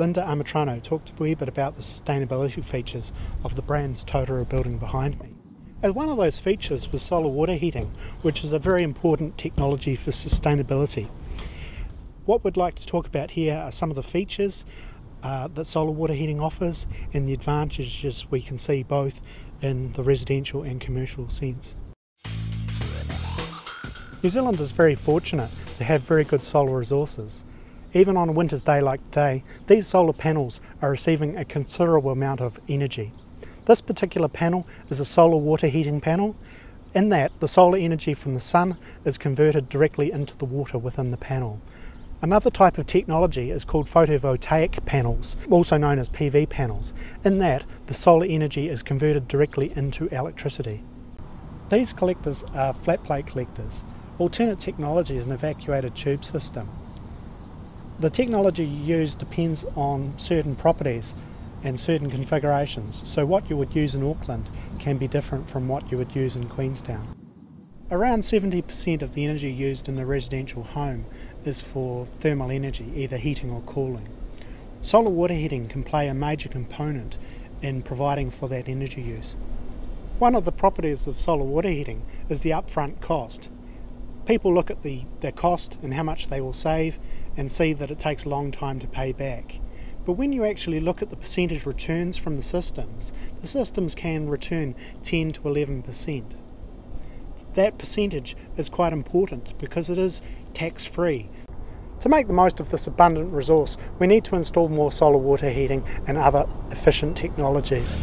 Lynda Amitrano talked a wee bit about the sustainability features of the BRANZ Totara building behind me. And one of those features was solar water heating, which is a very important technology for sustainability. What we'd like to talk about here are some of the features uh, that solar water heating offers and the advantages we can see both in the residential and commercial sense. New Zealand is very fortunate to have very good solar resources. Even on a winter's day like today, these solar panels are receiving a considerable amount of energy. This particular panel is a solar water heating panel. In that, the solar energy from the sun is converted directly into the water within the panel. Another type of technology is called photovoltaic panels, also known as PV panels. In that, the solar energy is converted directly into electricity. These collectors are flat plate collectors. Alternate technology is an evacuated tube system. The technology used depends on certain properties and certain configurations, so what you would use in Auckland can be different from what you would use in Queenstown. Around 70% of the energy used in a residential home is for thermal energy, either heating or cooling. Solar water heating can play a major component in providing for that energy use. One of the properties of solar water heating is the upfront cost. People look at the, the cost and how much they will save and see that it takes a long time to pay back. But when you actually look at the percentage returns from the systems, the systems can return 10 to 11%. That percentage is quite important because it is tax free. To make the most of this abundant resource, we need to install more solar water heating and other efficient technologies.